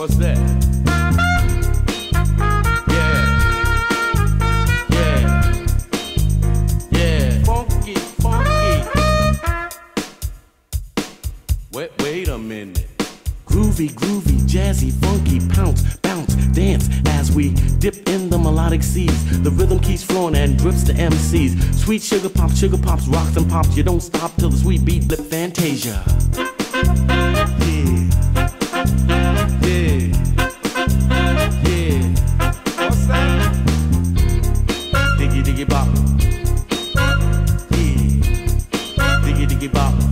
What's that? Yeah. Yeah. Yeah. Funky, funky. Wait, wait a minute. Groovy, groovy, jazzy, funky, pounce, bounce, dance as we dip in the melodic seas. The rhythm keeps flowing and drips to MCs. Sweet sugar pops, sugar pops, rocks and pops. You don't stop till the sweet beat lip fantasia. bop. Yeah. Diggy diggy bop.